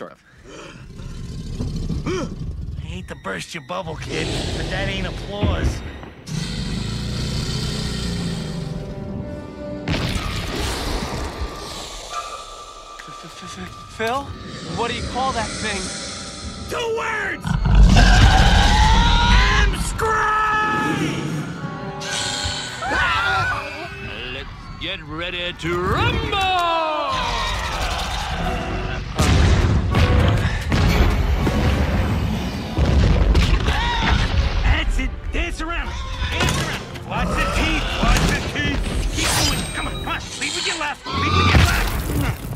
Sort of. I hate to burst your bubble, kid, but that ain't applause. Phil? What do you call that thing? Two words! Let's get ready to rumble!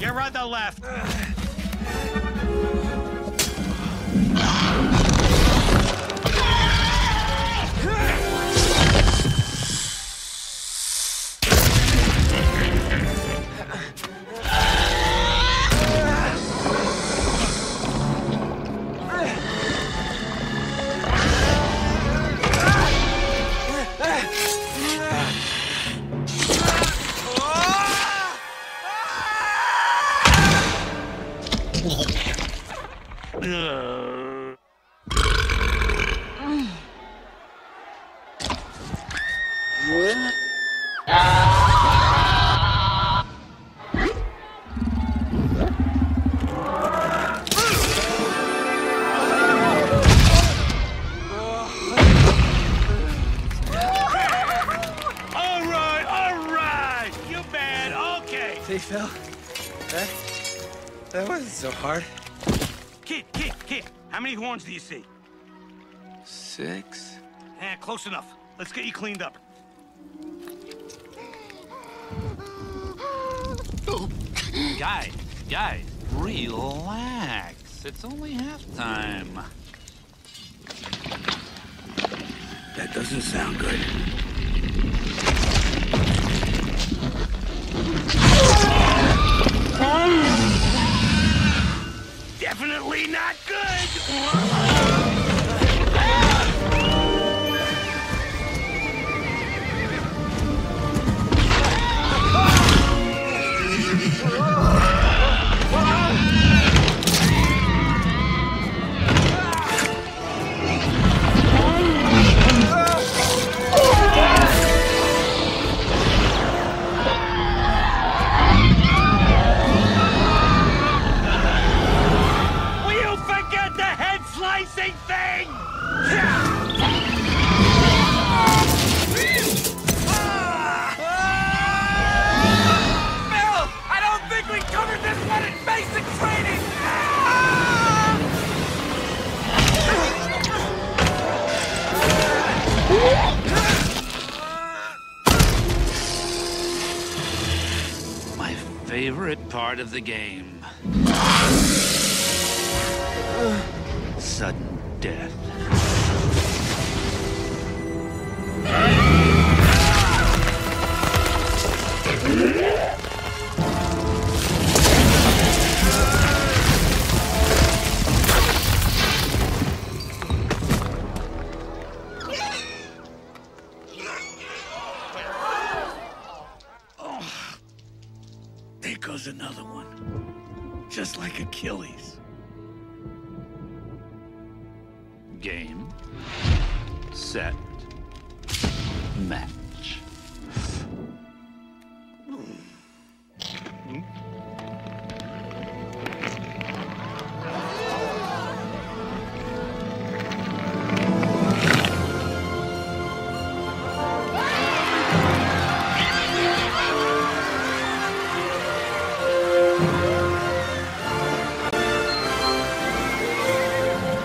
You're on the left. See, Phil? That, that wasn't so hard. Kid, kid, kid. How many horns do you see? Six? Eh, close enough. Let's get you cleaned up. Guys, guys, relax. It's only halftime. That doesn't sound good. Not good! Favorite part of the game. Sudden death. Goes another one. Just like Achilles. Game. Set. Match.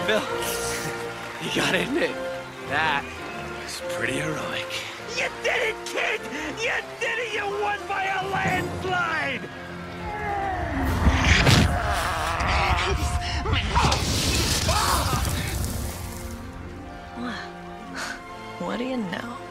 Phil, you gotta admit, that was pretty heroic. You did it, kid! You did it! You won by a landslide! What do you know?